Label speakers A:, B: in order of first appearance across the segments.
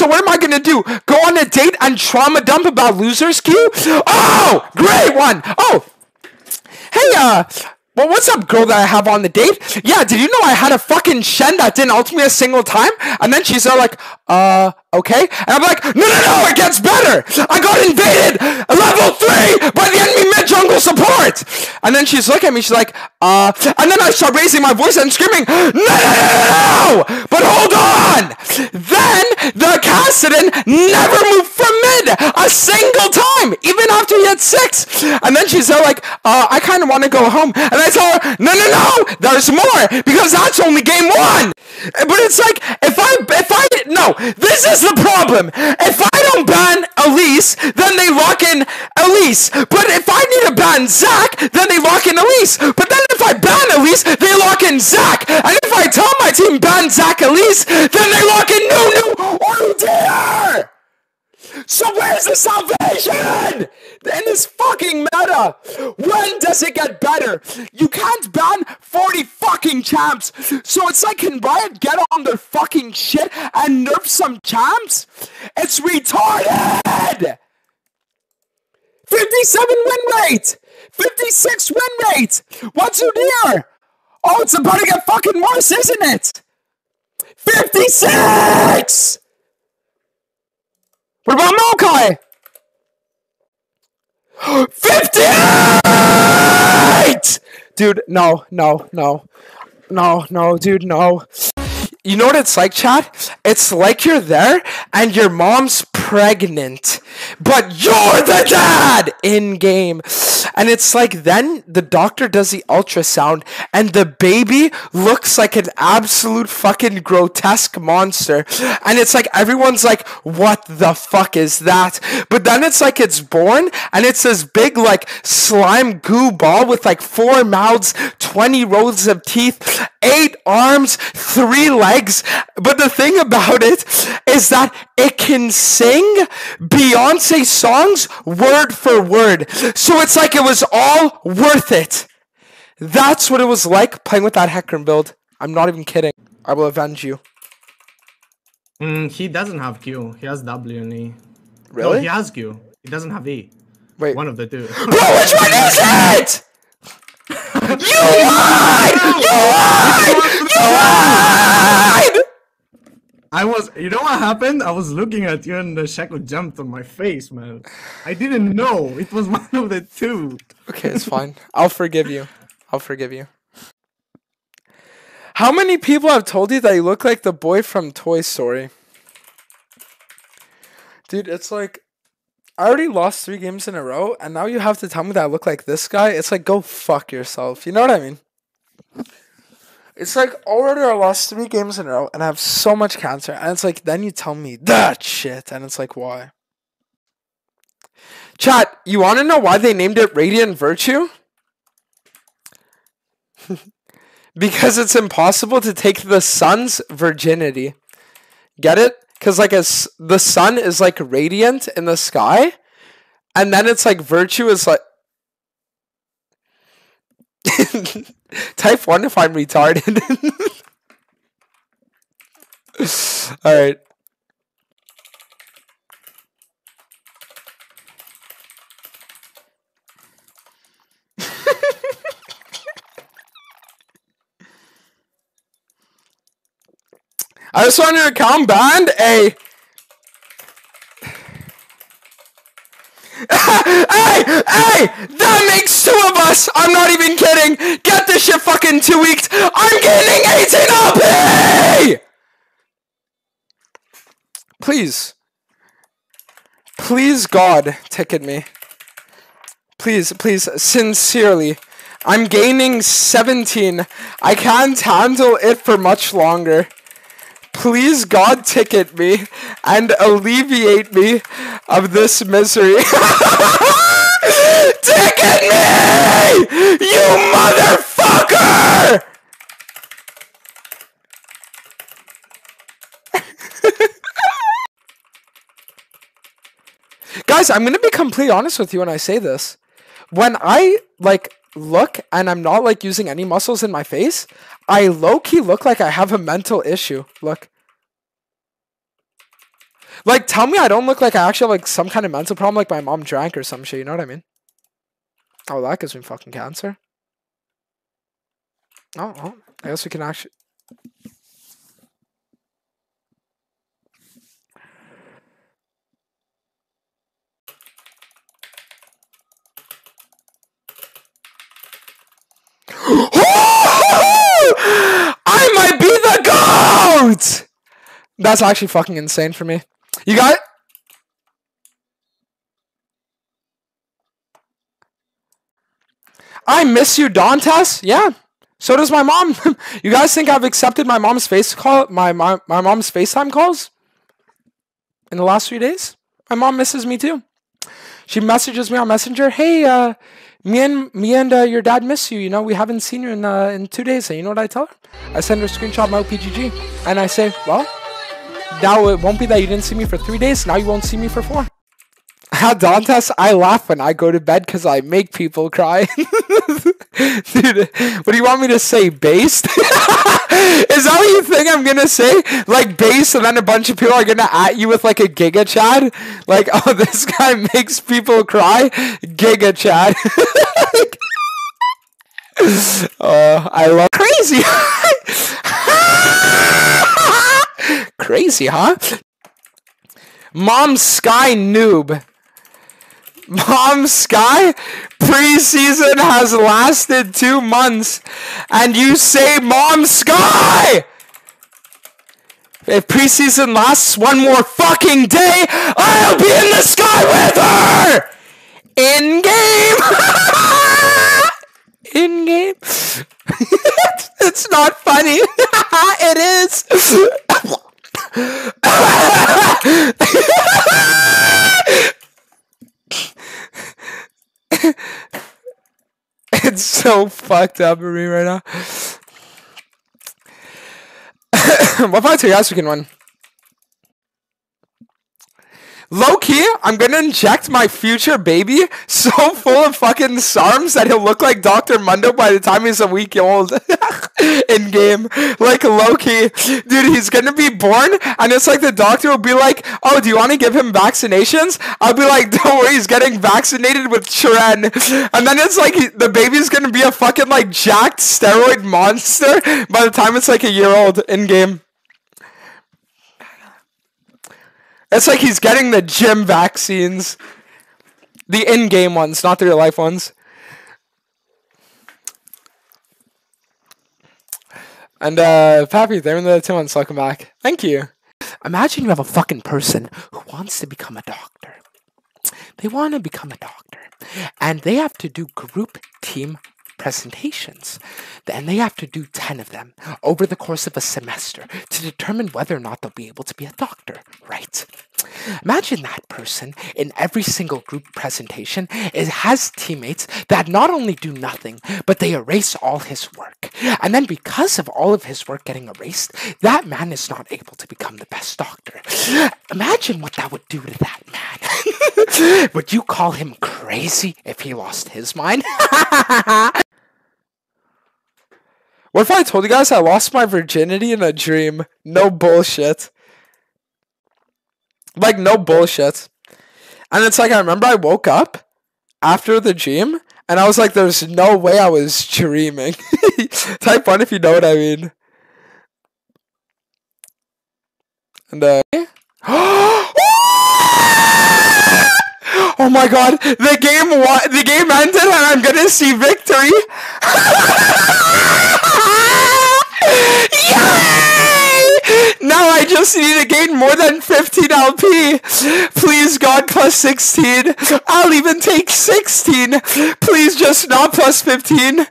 A: So what am I gonna do? Go on a date and trauma dump about losers Q? Oh, great one. Oh, hey, uh, well, what's up, girl that I have on the date? Yeah, did you know I had a fucking Shen that didn't ult me a single time? And then she's all like, uh, okay. And I'm like, no, no, no, it gets better. I got invaded level three by the enemy mid jungle support. And then she's looking at me, she's like, uh, and then I start raising my voice and screaming, no, no, no, no. But hold on. Then the Kassadin never moved from mid a single time, even after he had six. And then she's all like, uh, I kind of want to go home. And I tell her, no, no, no, there's more because that's only game one. But it's like, if I, if I, no, this is the problem. If I don't ban Elise, then they lock in Elise. But if I need to ban Zac, then they lock in Elise. But then if I ban Elise, they lock in Zac. And if I tell my team ban Zac Elise, then they lock in Nunu or Udyr. So where's the salvation in this fucking meta? When does it get better? You can't ban 40 fucking champs. So it's like, can Riot get on their fucking shit and nerf some champs? It's retarded! 57 win rate! 56 win rate! What's Udyr? Oh, it's about to get fucking worse, isn't it? 56! What about Maokai? 58! Dude, no, no, no. No, no, dude, no. You know what it's like, chat? It's like you're there and your mom's pregnant, but you're the dad in game. And it's like then the doctor does the ultrasound and the baby looks like an absolute fucking grotesque monster. And it's like everyone's like, what the fuck is that? But then it's like it's born and it's this big like slime goo ball with like four mouths, 20 rows of teeth, eight arms, three legs. But the thing about it is that it can sing Beyonce songs word for word. So it's like it was all worth it. That's what it was like playing with that Hecarim build. I'm not even kidding. I will avenge you.
B: Mm, he doesn't have Q. He has W and E.
A: Really?
B: No, he has Q. He doesn't have E.
A: Wait.
B: One of the two.
A: Bro, which one is it? you lied! You lied! You lied!
B: I was, you know what happened? I was looking at you and the shackle jumped on my face, man. I didn't know it was one of the two.
A: Okay, it's fine. I'll forgive you. I'll forgive you. How many people have told you that you look like the boy from Toy Story? Dude, it's like I already lost three games in a row, and now you have to tell me that I look like this guy. It's like go fuck yourself. You know what I mean? It's like already I lost three games in a row, and I have so much cancer, and it's like then you tell me that shit, and it's like why? Chat, you want to know why they named it Radiant Virtue? because it's impossible to take the sun's virginity. Get it? Because like as the sun is like radiant in the sky, and then it's like virtue is like. Type one if I'm retarded. All right. I just wanted to come band a. hey, hey, makes two of us. I'm not even kidding. Get this shit fucking two weeks. I'm getting 18 LP. Please, please, God, ticket me. Please, please, sincerely. I'm gaining 17. I can't handle it for much longer. Please, God, ticket me and alleviate me of this misery. ticket me! You motherfucker! Guys, I'm gonna be completely honest with you when I say this. When I like look and I'm not like using any muscles in my face, I low key look like I have a mental issue. Look. Like, tell me I don't look like I actually have like some kind of mental problem, like my mom drank or some shit. You know what I mean? Oh, that gives me fucking cancer. Oh, oh I guess we can actually. I might be the goat. That's actually fucking insane for me. You got. it? I miss you, Dantes. Yeah. So does my mom. you guys think I've accepted my mom's face call my, my my mom's FaceTime calls in the last three days? My mom misses me too. She messages me on Messenger, "Hey, uh, me and me and uh, your dad miss you. You know, we haven't seen you in uh, in two days." And you know what I tell her? I send her a screenshot of my OPGG, and I say, "Well, now it won't be that you didn't see me for three days. Now you won't see me for four. How Dantes, I laugh when I go to bed because I make people cry. Dude, what do you want me to say? Based? Is that what you think I'm gonna say? Like based, and then a bunch of people are gonna at you with like a giga chad? Like, oh, this guy makes people cry? Giga chad. uh, I love crazy. Crazy, huh? Mom Sky Noob. Mom Sky, preseason has lasted two months, and you say Mom Sky! If preseason lasts one more fucking day, I'll be in the sky with her! In game! in game? it's not funny. it is. It's so fucked up for me right now. what about your African one? Low key, I'm gonna inject my future baby so full of fucking SARMs that he'll look like Dr. Mundo by the time he's a week old in game. Like low key. Dude, he's gonna be born and it's like the doctor will be like, Oh, do you wanna give him vaccinations? I'll be like, Don't worry, he's getting vaccinated with Tren. And then it's like the baby's gonna be a fucking like jacked steroid monster by the time it's like a year old in game. It's like he's getting the gym vaccines. The in-game ones, not the real life ones. And uh Pappy, they're in the two months, welcome back. Thank you. Imagine you have a fucking person who wants to become a doctor. They want to become a doctor. And they have to do group team presentations. Then they have to do 10 of them over the course of a semester to determine whether or not they'll be able to be a doctor, right? Imagine that person in every single group presentation it has teammates that not only do nothing, but they erase all his work. And then because of all of his work getting erased, that man is not able to become the best doctor. Imagine what that would do to that man. would you call him crazy if he lost his mind? What if I told you guys I lost my virginity in a dream? No bullshit. Like, no bullshit. And it's like, I remember I woke up after the dream, and I was like, there's no way I was dreaming. Type 1 if you know what I mean. And, uh. Oh my god, the game wa- the game ended and I'm gonna see victory. Yay! Now I just need to gain more than 15 LP. Please God plus 16. I'll even take 16. Please just not plus 15.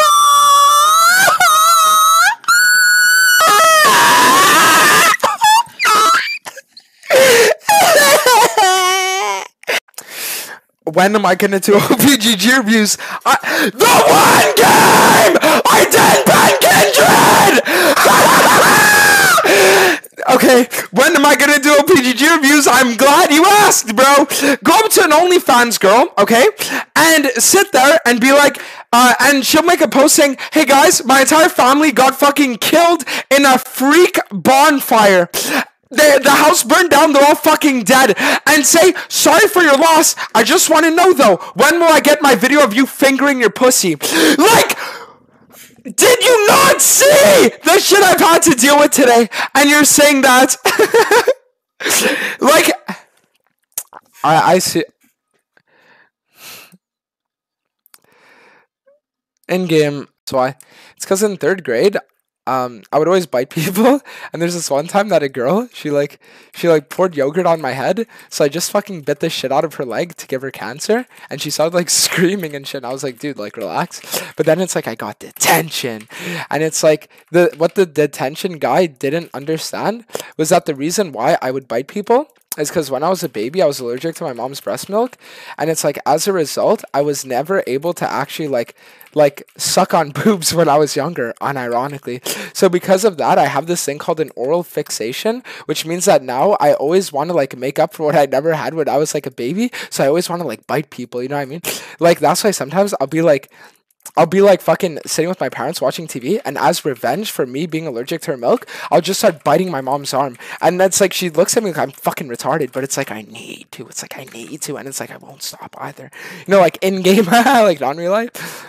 A: when am I gonna do OPGG reviews? I, the one game I did Ben Kindred! okay, when am I gonna do OPGG reviews? I'm glad you asked, bro. Go up to an OnlyFans girl, okay, and sit there and be like, Uh, and she'll make a post saying, "Hey guys, my entire family got fucking killed in a freak bonfire." The, the house burned down, they're all fucking dead. And say, sorry for your loss. I just want to know though, when will I get my video of you fingering your pussy? Like, did you not see the shit I've had to deal with today? And you're saying that? like, I, I see. In game, that's why. It's because in third grade, um, I would always bite people, and there's this one time that a girl, she like, she like poured yogurt on my head, so I just fucking bit the shit out of her leg to give her cancer, and she started like screaming and shit. And I was like, dude, like relax. But then it's like I got detention, and it's like the what the detention guy didn't understand was that the reason why I would bite people is because when I was a baby, I was allergic to my mom's breast milk, and it's like as a result, I was never able to actually like like suck on boobs when I was younger, unironically. So because of that, I have this thing called an oral fixation, which means that now I always want to like make up for what I never had when I was like a baby. So I always want to like bite people, you know what I mean? Like that's why sometimes I'll be like I'll be like fucking sitting with my parents watching TV, and as revenge for me being allergic to her milk, I'll just start biting my mom's arm. And that's like, she looks at me like I'm fucking retarded, but it's like, I need to. It's like, I need to. And it's like, I won't stop either. You know, like in game, like non real life.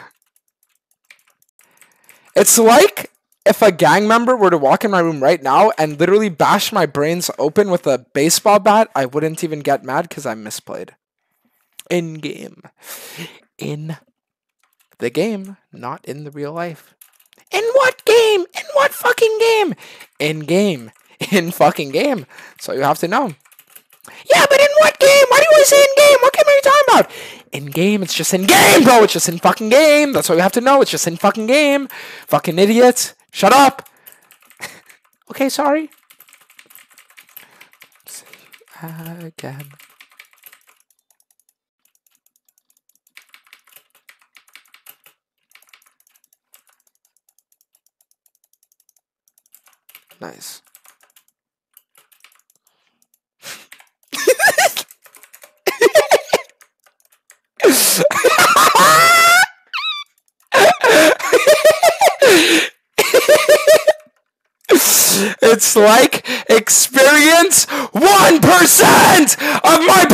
A: It's like if a gang member were to walk in my room right now and literally bash my brains open with a baseball bat, I wouldn't even get mad because I misplayed. In game. In the game, not in the real life. In what game? In what fucking game? In game. In fucking game. So you have to know. Yeah, but in what game? Why do you always say in game? What game are you talking about? In game, it's just in game, bro. It's just in fucking game. That's what you have to know. It's just in fucking game. Fucking idiots. Shut up. okay, sorry. Again. Nice. it's like experience 1% of my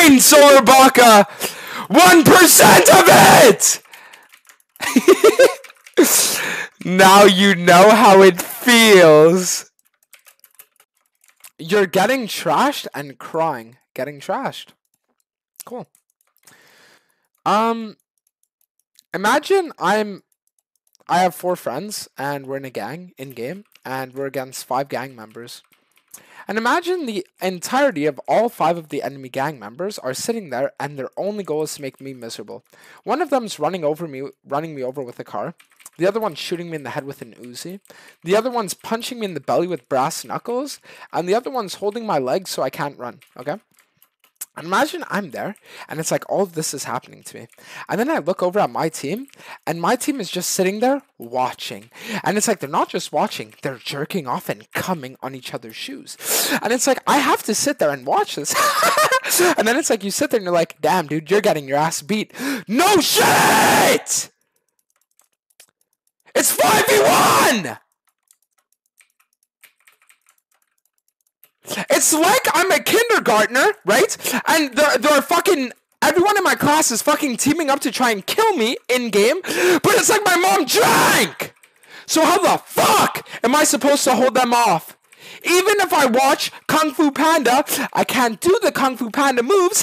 A: pain, Solar Baka! 1% of it! now you know how it feels. You're getting trashed and crying. Getting trashed. Cool. Um, imagine I'm, I have four friends and we're in a gang in game and we're against five gang members. And imagine the entirety of all five of the enemy gang members are sitting there and their only goal is to make me miserable. One of them's running over me, running me over with a car. The other one's shooting me in the head with an Uzi. The other one's punching me in the belly with brass knuckles. And the other one's holding my legs so I can't run, okay? And imagine I'm there and it's like all of this is happening to me. And then I look over at my team and my team is just sitting there watching. And it's like they're not just watching, they're jerking off and coming on each other's shoes. And it's like I have to sit there and watch this. and then it's like you sit there and you're like, damn, dude, you're getting your ass beat. No shit! It's 5v1! It's like I'm a kindergartner, right? And they're, they're fucking everyone in my class is fucking teaming up to try and kill me in game, but it's like my mom drank. So how the fuck am I supposed to hold them off? Even if I watch Kung Fu Panda, I can't do the Kung Fu Panda moves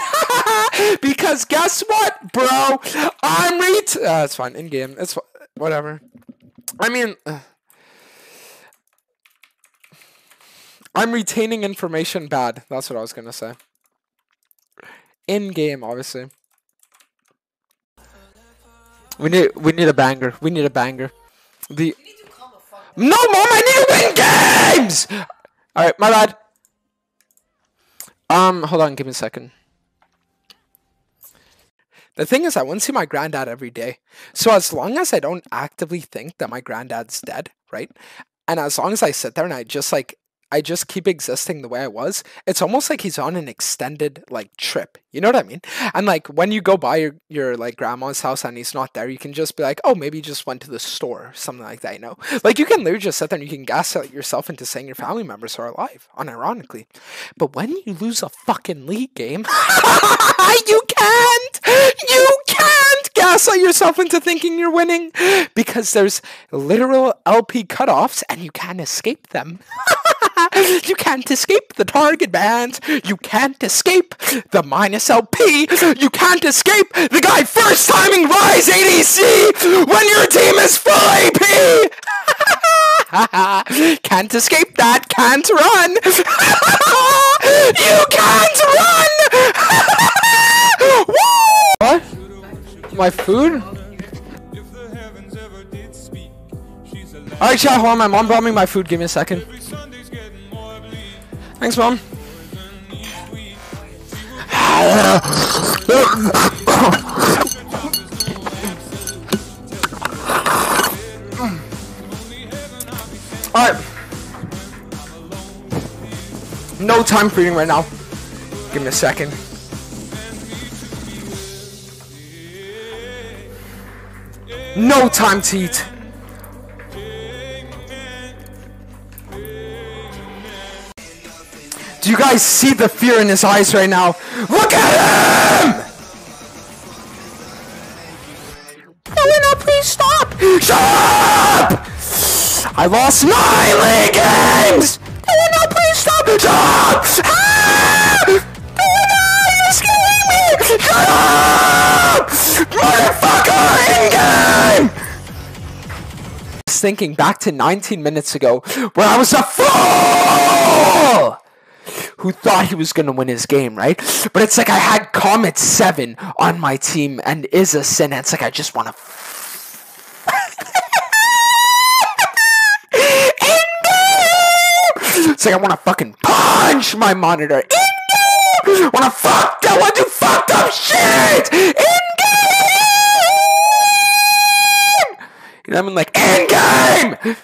A: because guess what, bro? I'm ret. Uh, it's fine in game. It's whatever. I mean. Uh, I'm retaining information bad. That's what I was gonna say. In game, obviously. We need we need a banger. We need a banger. The No mom, I need to win games! Alright, my bad. Um, hold on, give me a second. The thing is, I wouldn't see my granddad every day. So as long as I don't actively think that my granddad's dead, right? And as long as I sit there and I just like I just keep existing the way I was, it's almost like he's on an extended like trip. You know what I mean? And like when you go by your your like grandma's house and he's not there, you can just be like, oh, maybe he just went to the store, something like that. You know, like you can literally just sit there and you can gaslight yourself into saying your family members are alive, unironically. But when you lose a fucking league game, you can't, you can't gaslight yourself into thinking you're winning because there's literal LP cutoffs and you can't escape them. you can't escape the target band. You can't escape the minus LP. You can't escape the guy first timing Ryze ADC when your team is full AP. can't escape that. Can't run. you can't run. what? My food? Alright, chat, hold on. My mom brought me my food. Give me a second. Thanks, mom. Alright. No time for eating right now. Give me a second. No time to eat. You guys see the fear in his eyes right now? Look at him! Elena, please stop! Shut up! I lost my league games! Elena, please stop! Shut up! Ah! Elena, you're scaring me! Shut up! Motherfucker, in-game! Thinking back to 19 minutes ago, where I was a fool! Who thought he was going to win his game, right? But it's like I had Comet 7 on my team and Isa Sin, and it's like I just want to. it's like I want to fucking punch my monitor. In Want to fuck? I want to do fucked up shit. In You know what I mean? Like in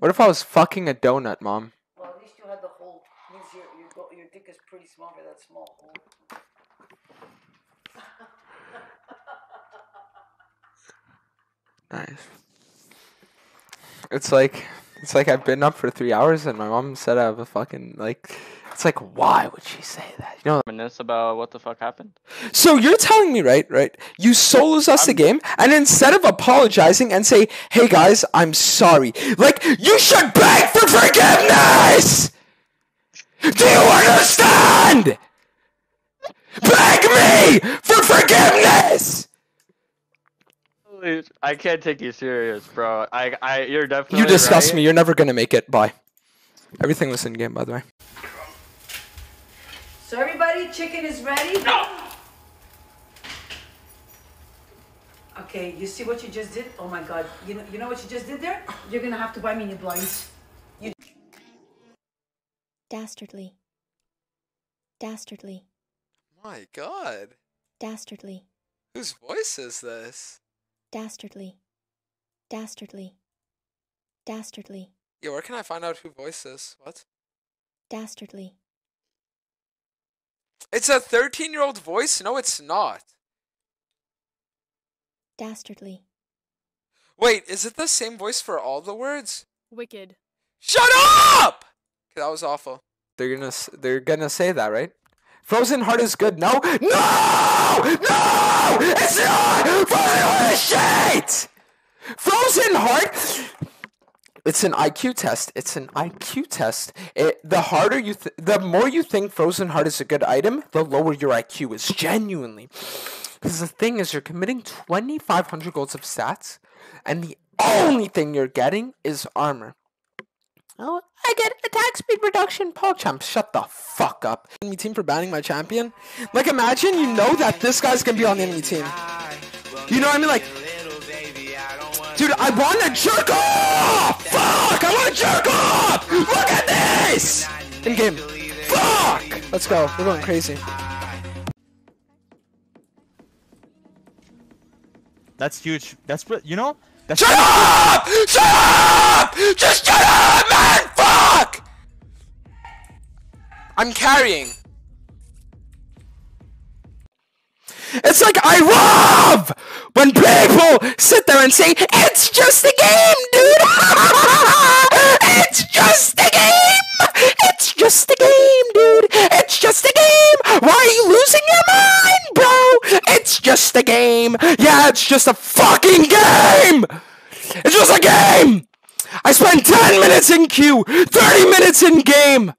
A: What if I was fucking a donut, mom?
C: Well, at least you had the hole. Means your your, your dick is pretty small for that small hole.
A: Nice. It's like it's like I've been up for three hours and my mom said I have a fucking like. It's like why would she say that? You know.
D: reminisce about what the fuck happened?
A: So you're telling me, right? Right? You solos us the game, and instead of apologizing and say, "Hey guys, I'm sorry," like you should beg for forgiveness. Do you understand? Beg me for forgiveness.
D: Holy- I can't take you serious, bro. I, I, you're definitely.
A: You disgust
D: right.
A: me. You're never gonna make it. Bye. Everything was in game, by the way.
C: So everybody, chicken is ready. No. Okay, you see what you just did? Oh my God! You know, you know what you just did there? You're gonna have to buy me new blinds. You.
E: Dastardly. Dastardly.
A: My God,
E: Dastardly.
A: whose voice is this?
E: Dastardly. Dastardly. Dastardly.
A: Yeah, where can I find out who voice this? What?
E: Dastardly.
A: It's a 13 year old voice? No, it's not.
E: Dastardly.
A: Wait, is it the same voice for all the words?
F: Wicked.
A: Shut up! Okay, that was awful. They're gonna they're gonna say that, right? Frozen Heart is good. No, no, no! It's not. Frozen Heart is shit. Frozen Heart. It's an IQ test. It's an IQ test. It, the harder you, th- the more you think Frozen Heart is a good item, the lower your IQ is. Genuinely, because the thing is, you're committing 2,500 golds of stats, and the only thing you're getting is armor. Oh, I get attack speed reduction. Pogchamp, shut the fuck up. Enemy team for banning my champion. Like, imagine you know that this guy's gonna be on the enemy team. You know what I mean? Like, dude, I want to jerk off. Fuck, I want to jerk off. Look at this. In game. Fuck. Let's go. We're going crazy.
G: That's huge. That's what you know.
A: That's Shut up! Shut up! Just shut up, I'm carrying. It's like I love when people sit there and say, It's just a game, dude! it's just a game! It's just a game, dude! It's just a game! Why are you losing your mind, bro? It's just a game! Yeah, it's just a fucking game! It's just a game! I spent 10 minutes in queue, 30 minutes in game!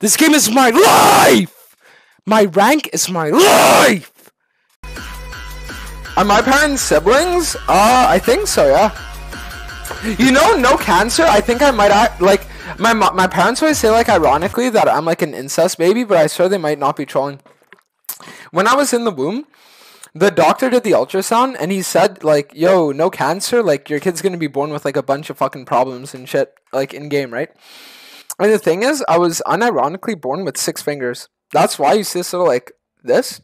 A: This game is my life! My rank is my life! Are my parents siblings? Uh, I think so, yeah. You know, no cancer. I think I might act like my my parents always say like ironically that I'm like an incest baby, but I swear they might not be trolling. When I was in the womb, the doctor did the ultrasound and he said like, "Yo, no cancer. Like your kid's gonna be born with like a bunch of fucking problems and shit like in game, right?" And the thing is, I was unironically born with six fingers. That's why you see this little like this.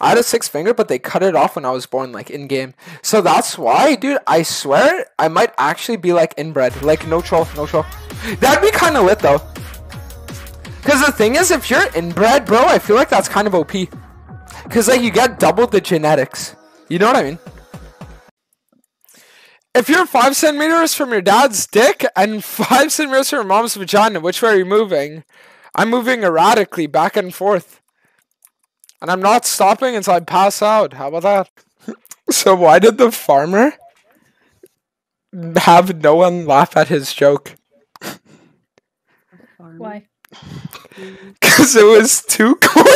A: I had a six finger, but they cut it off when I was born, like in game. So that's why, dude. I swear, I might actually be like inbred, like no troll, no troll. That'd be kind of lit though. Cause the thing is, if you're inbred, bro, I feel like that's kind of OP. Cause like you get double the genetics. You know what I mean? If you're five centimeters from your dad's dick and five centimeters from your mom's vagina, which way are you moving? I'm moving erratically back and forth. And I'm not stopping until I pass out. How about that? so why did the farmer have no one laugh at his joke?
F: Why?
A: Because it was too corny.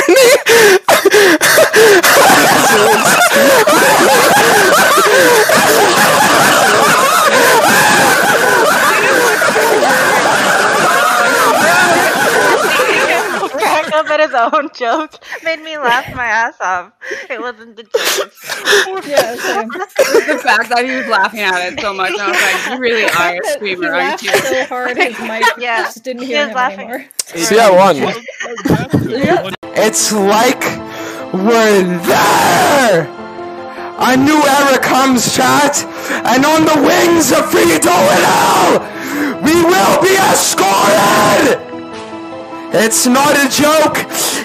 G: crack up at his own joke made me laugh my ass off. It wasn't the joke.
F: Yeah, same.
H: the fact that he was laughing at it so much, and I was like, "You really are a
F: he
H: screamer, aren't
F: laughed
H: you?"
F: so hard his mic
G: Yeah,
F: just didn't
G: he
F: hear
G: was
F: him
G: laughing.
F: anymore.
A: See, I won. It's like we're there. A new era comes, chat, and on the wings of Frito and L, we will be escorted. It's not a joke,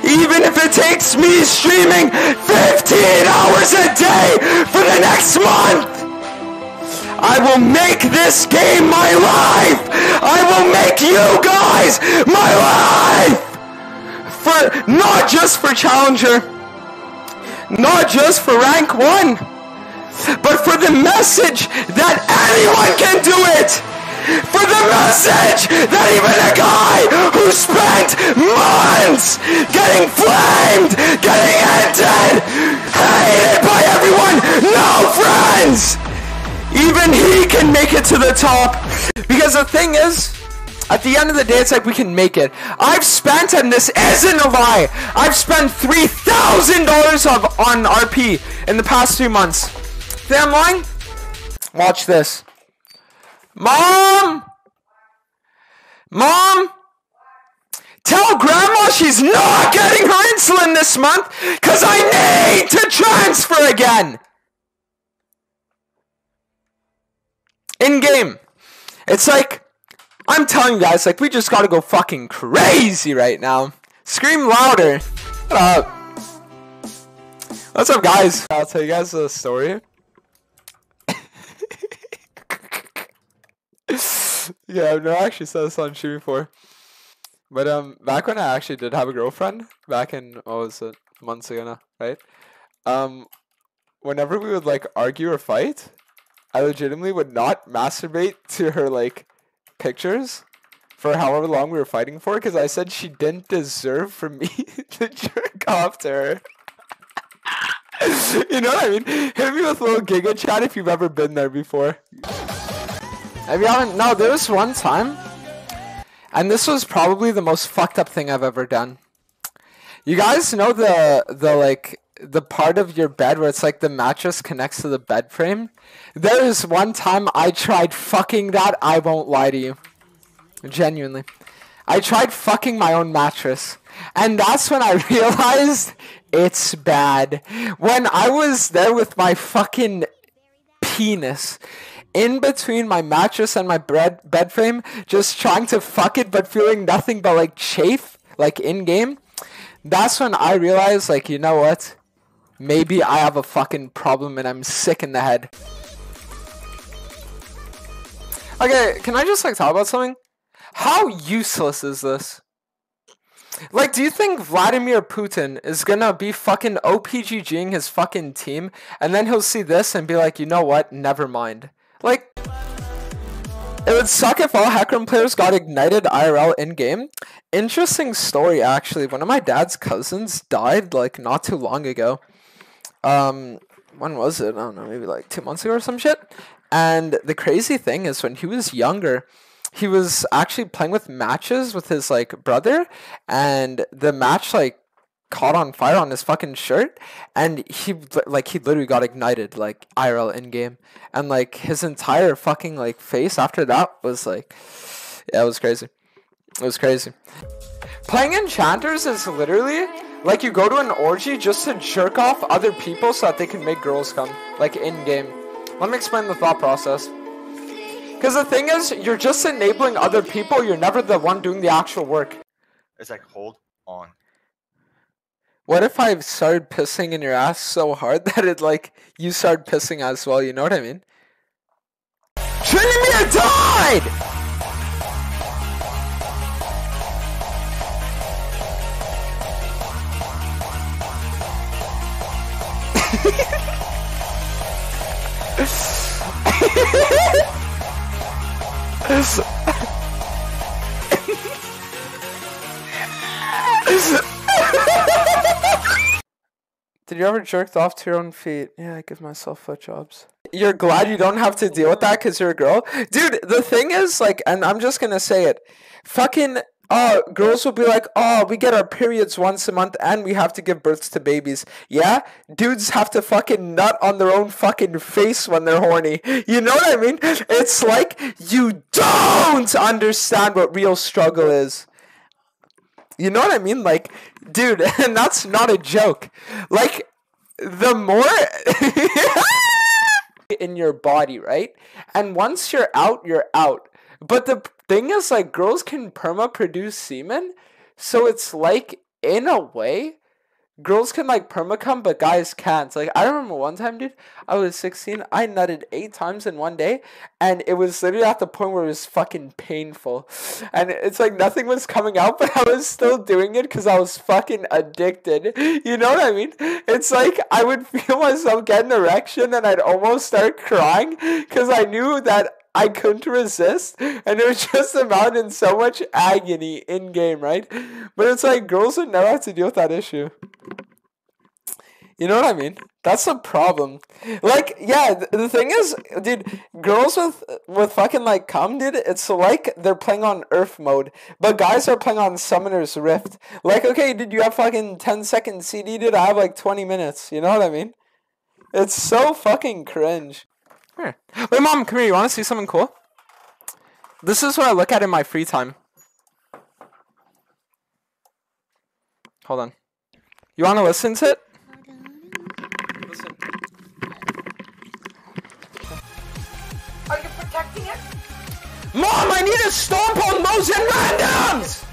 A: even if it takes me streaming 15 hours a day for the next month. I will make this game my life. I will make you guys my life. For not just for challenger, not just for rank 1, but for the message that anyone can do it. For the message that even a guy who spent months getting flamed, getting ended, hated by everyone, no friends, even he can make it to the top. Because the thing is, at the end of the day, it's like we can make it. I've spent, and this isn't a lie, I've spent $3,000 of, on RP in the past three months. I'm lying? Watch this. Mom! Mom! Tell grandma she's not getting her insulin this month because I need to transfer again. In game. It's like, I'm telling you guys, like, we just gotta go fucking crazy right now. Scream louder. Shut up. What's up, guys? I'll tell you guys a story. Yeah, I've never actually said this on stream before. But um, back when I actually did have a girlfriend, back in what was it, months ago now, right? Um, whenever we would like argue or fight, I legitimately would not masturbate to her like pictures for however long we were fighting for, because I said she didn't deserve for me to jerk off to her. you know what I mean? Hit me with a little giga chad if you've ever been there before. If you haven't, no, there was one time, and this was probably the most fucked up thing I've ever done. You guys know the the like the part of your bed where it's like the mattress connects to the bed frame? There is one time I tried fucking that, I won't lie to you. Genuinely. I tried fucking my own mattress. And that's when I realized it's bad. When I was there with my fucking penis in between my mattress and my bed bed frame, just trying to fuck it, but feeling nothing but like chafe, like in game. That's when I realized, like, you know what? Maybe I have a fucking problem and I'm sick in the head. Okay, can I just like talk about something? How useless is this? Like, do you think Vladimir Putin is gonna be fucking OPGGing his fucking team, and then he'll see this and be like, you know what? Never mind. Like, it would suck if all Hecarim players got ignited IRL in game. Interesting story, actually. One of my dad's cousins died like not too long ago. Um, when was it? I don't know, maybe like two months ago or some shit. And the crazy thing is, when he was younger, he was actually playing with matches with his like brother, and the match like caught on fire on his fucking shirt, and he like he literally got ignited like IRL in game, and like his entire fucking like face after that was like, yeah, it was crazy. It was crazy. Playing enchanters is literally like you go to an orgy just to jerk off other people so that they can make girls come like in game. Let me explain the thought process. Because the thing is, you're just enabling other people, you're never the one doing the actual work.
I: It's like hold on.
A: What if I started pissing in your ass so hard that it like you start pissing as well, you know what I mean? Tryndamere died! Did you ever jerked off to your own feet? Yeah, I give myself foot jobs. You're glad you don't have to deal with that because you're a girl? Dude, the thing is, like, and I'm just gonna say it. Fucking, oh, girls will be like, oh, we get our periods once a month and we have to give birth to babies. Yeah? Dudes have to fucking nut on their own fucking face when they're horny. You know what I mean? It's like you don't understand what real struggle is. You know what I mean? Like, dude, and that's not a joke. Like, the more in your body, right? And once you're out, you're out. But the thing is, like, girls can perma produce semen. So it's like, in a way, girls can like perma but guys can't. Like I remember one time, dude, I was 16, I nutted eight times in one day, and it was literally at the point where it was fucking painful. And it's like nothing was coming out, but I was still doing it because I was fucking addicted. You know what I mean? It's like I would feel myself get an erection and I'd almost start crying because I knew that I couldn't resist, and it was just amount in so much agony in game, right? But it's like girls would never have to deal with that issue. You know what I mean? That's the problem. Like, yeah, th- the thing is, dude, girls with with fucking like cum, dude, it's like they're playing on Earth mode, but guys are playing on Summoner's Rift. Like, okay, did you have fucking 10 second CD, dude? I have like 20 minutes. You know what I mean? It's so fucking cringe. Here. Wait, mom, come here. You want to see something cool? This is what I look at in my free time. Hold on. You want to listen to it? Listen.
C: Are you protecting it?
A: Mom, I need a stomp on those in randoms!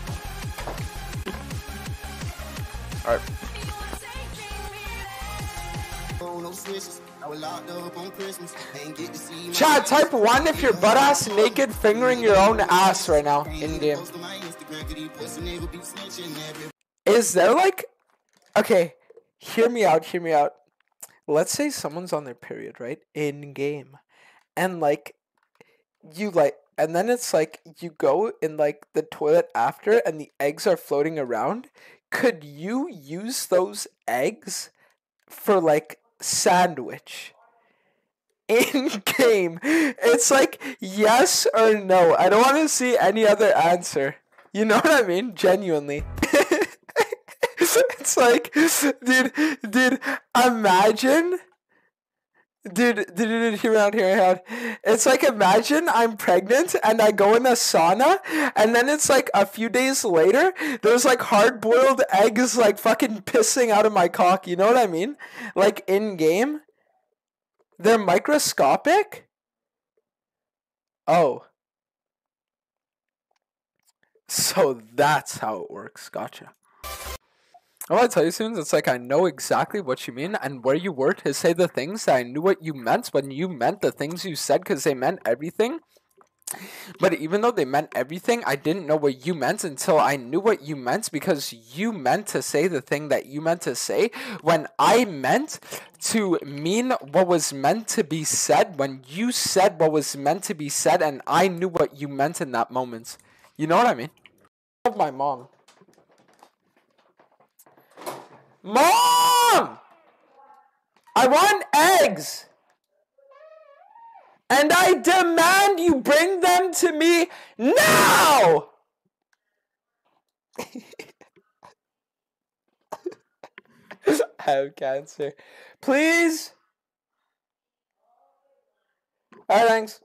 A: Alright. Chad, type 1 if you're butt ass naked fingering your own ass right now in game. Is there like. Okay, hear me out, hear me out. Let's say someone's on their period, right? In game. And like, you like. And then it's like you go in like the toilet after and the eggs are floating around. Could you use those eggs for like sandwich? in game. It's like yes or no. I don't want to see any other answer. You know what I mean? Genuinely. it's like, dude, dude, imagine. Dude, dude, dude, out, hear me out. It's like imagine I'm pregnant and I go in a sauna and then it's like a few days later, there's like hard boiled eggs like fucking pissing out of my cock. You know what I mean? Like in game. They're microscopic, Oh. So that's how it works. Gotcha. I want to tell you, students, it's like I know exactly what you mean and where you were to say the things that I knew what you meant when you meant the things you said because they meant everything. But even though they meant everything, I didn't know what you meant until I knew what you meant because you meant to say the thing that you meant to say when I meant to mean what was meant to be said when you said what was meant to be said and I knew what you meant in that moment. You know what I mean? Of my mom. Mom! I want eggs! And I demand you bring them to me now! I have cancer. Please? Alright, thanks.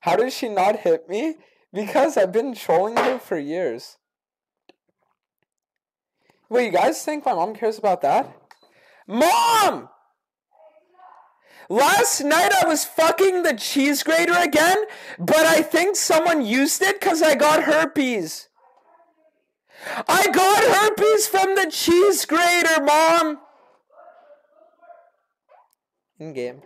A: How did she not hit me? Because I've been trolling her for years. Wait, you guys think my mom cares about that? Mom! Last night I was fucking the cheese grater again, but I think someone used it because I got herpes. I got herpes from the cheese grater, Mom! In game.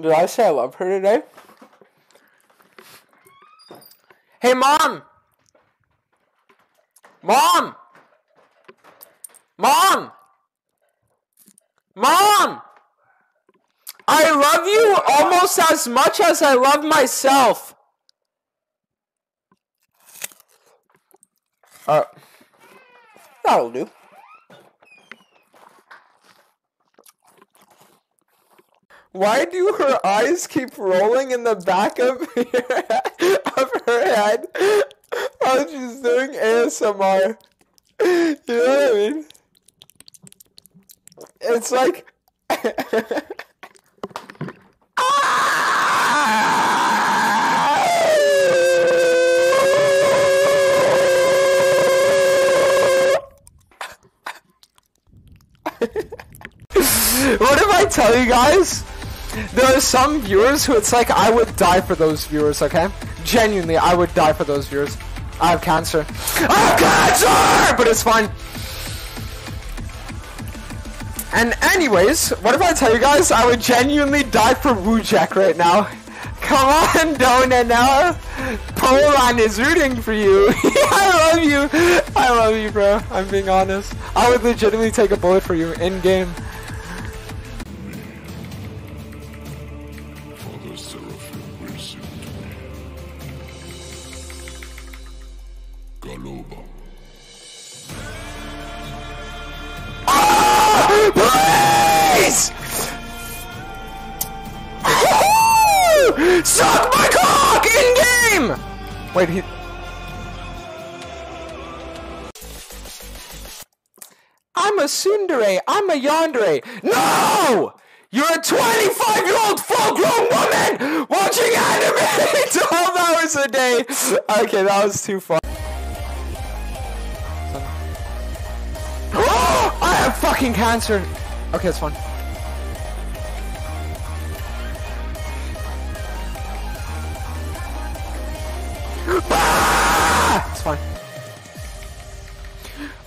A: Did I say I love her today? Hey, Mom! Mom! Mom! Mom! I love you almost as much as I love myself. Uh, that'll do. Why do her eyes keep rolling in the back of, of her head she's doing ASMR? You know what I mean? It's like. what if I tell you guys? There are some viewers who it's like I would die for those viewers, okay? Genuinely, I would die for those viewers. I have cancer. I have cancer! But it's fine. And anyways, what if I tell you guys I would genuinely die for Wujek right now? Come on, Donanella. Poland is rooting for you. I love you. I love you, bro. I'm being honest. I would legitimately take a bullet for you in game. A yandere. No! You're a 25 year old full grown woman watching anime 12 hours a day. Okay, that was too far. I have fucking cancer. Okay, it's fine. Ah! It's fine.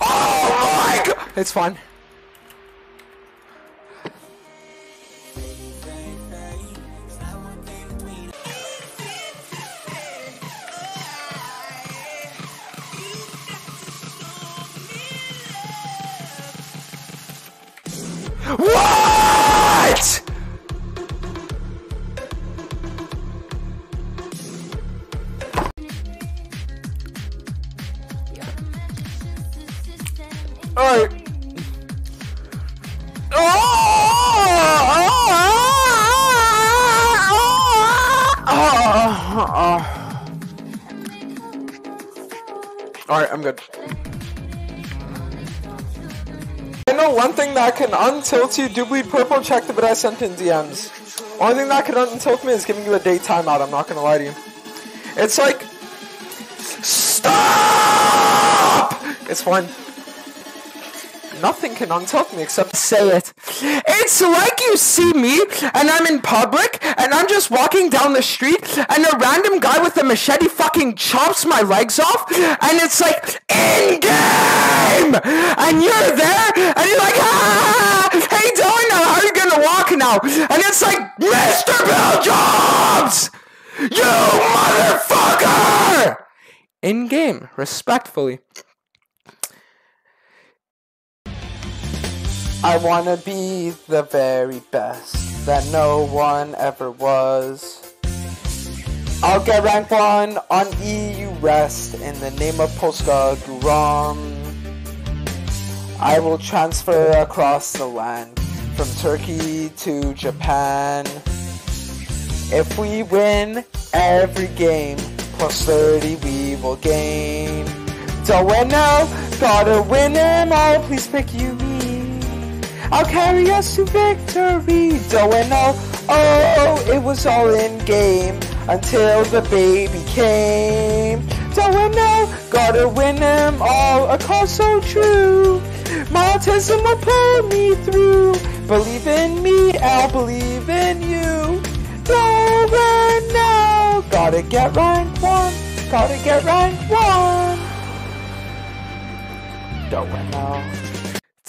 A: Oh my god! It's fine. Untilt you, do bleed purple, check the vid I sent in DMs. Only thing that can untilt me is giving you a day timeout, I'm not gonna lie to you. It's like... Stop! It's fine. nothing can untilt me except say it. It's like you see me and I'm in public and I'm just walking down the street and a random guy with a machete fucking chops my legs off and it's like in game and you're there and you're like ah gonna walk now and it's like Mr. Bill Jobs you motherfucker in game respectfully I wanna be the very best that no one ever was. I'll get rank 1 on EU Rest in the name of Polska Gurom. I will transfer across the land from Turkey to Japan. If we win every game, plus 30 we will gain. Don't win now, gotta win them all, please pick you me. I'll carry us to victory. Don't know. Oh, it was all in game until the baby came. Don't know. Gotta win them all. A call so true. My autism will pull me through. Believe in me, I'll believe in you. Don't win now. Gotta get rank one. Gotta get rank one. Don't win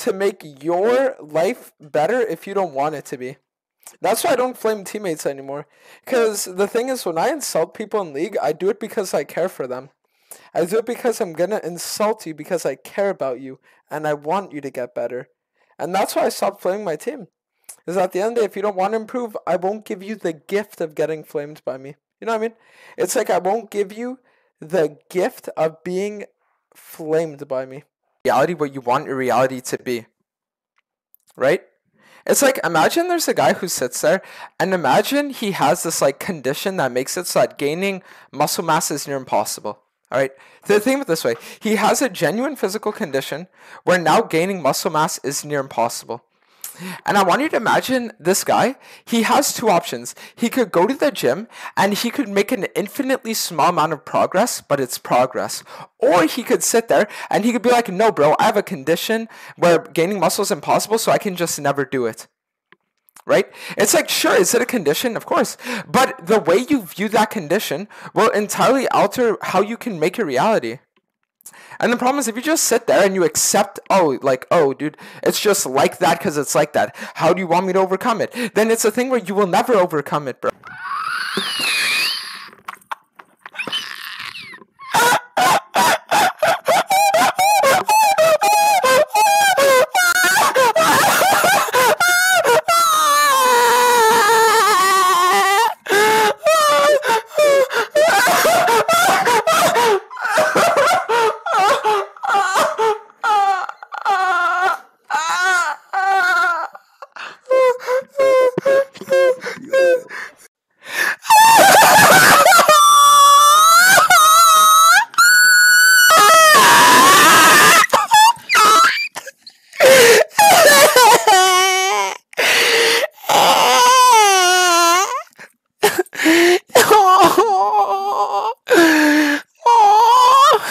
A: to make your life better if you don't want it to be. That's why I don't flame teammates anymore. Because the thing is, when I insult people in League, I do it because I care for them. I do it because I'm gonna insult you because I care about you and I want you to get better. And that's why I stopped flaming my team. Is at the end of the day, if you don't want to improve, I won't give you the gift of getting flamed by me. You know what I mean? It's like I won't give you the gift of being flamed by me reality what you want your reality to be. Right? It's like imagine there's a guy who sits there and imagine he has this like condition that makes it so that gaining muscle mass is near impossible. Alright? So think of it this way. He has a genuine physical condition where now gaining muscle mass is near impossible. And I want you to imagine this guy. He has two options. He could go to the gym and he could make an infinitely small amount of progress, but it's progress. Or he could sit there and he could be like, no, bro, I have a condition where gaining muscle is impossible, so I can just never do it. Right? It's like, sure, is it a condition? Of course. But the way you view that condition will entirely alter how you can make a reality. And the problem is if you just sit there and you accept, oh, like, oh, dude, it's just like that because it's like that. How do you want me to overcome it? Then it's a thing where you will never overcome it, bro.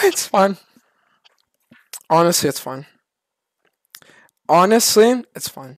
A: it's fun. Honestly, it's fun. Honestly, it's fun.